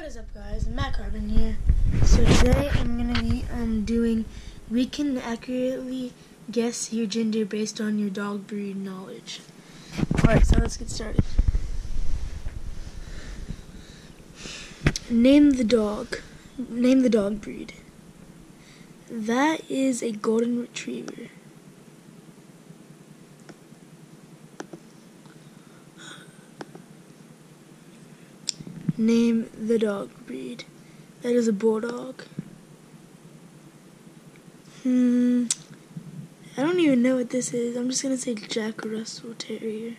What is up guys, Mac Harbin here. So today I'm going to be um, doing, we can accurately guess your gender based on your dog breed knowledge. Alright, so let's get started. Name the dog. Name the dog breed. That is a golden retriever. Name the dog breed. That is a bulldog. Hmm. I don't even know what this is. I'm just gonna say Jack Russell Terrier.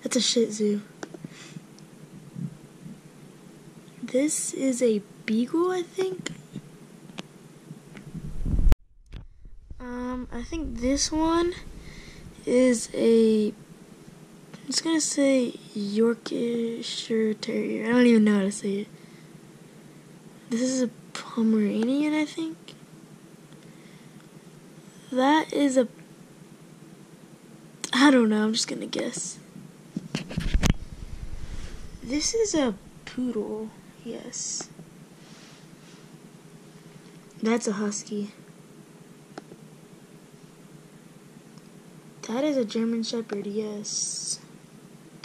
That's a Shih Tzu. This is a Beagle, I think. Um, I think this one is a I'm just gonna say Yorkshire Terrier. I don't even know how to say it. This is a Pomeranian, I think. That is a. I don't know, I'm just gonna guess. This is a poodle, yes. That's a husky. That is a German Shepherd, yes.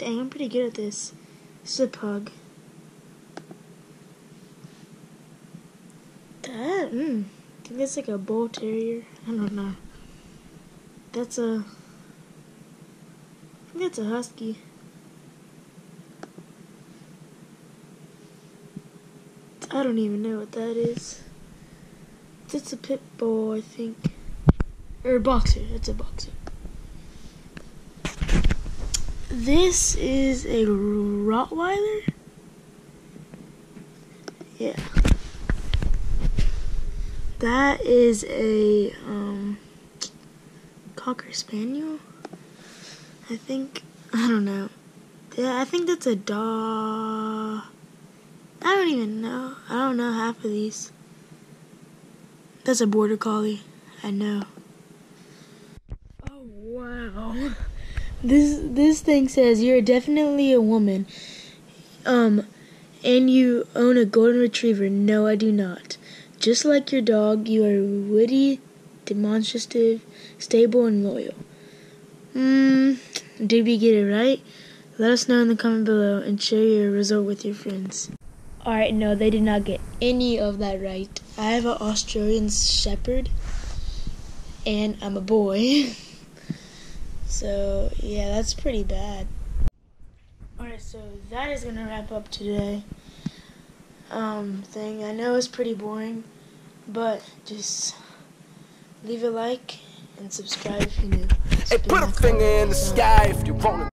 Dang, I'm pretty good at this. This is a pug. That, mm, I think that's like a bull terrier. I don't know. That's a, I think that's a husky. I don't even know what that is. That's a pit bull, I think. Or a boxer. That's a boxer. This is a Rottweiler? Yeah. That is a um, Cocker Spaniel? I think. I don't know. Yeah, I think that's a dog. I don't even know. I don't know half of these. That's a Border Collie. I know. This this thing says you're definitely a woman. Um and you own a golden retriever. No, I do not. Just like your dog, you are witty, demonstrative, stable, and loyal. Hmm, did we get it right? Let us know in the comment below and share your result with your friends. Alright, no, they did not get any of that right. I have an Australian Shepherd, and I'm a boy. So, yeah, that's pretty bad. Alright, so that is going to wrap up today um, thing. I know it's pretty boring, but just leave a like and subscribe if you're new. Hey, put a finger in the sky if you want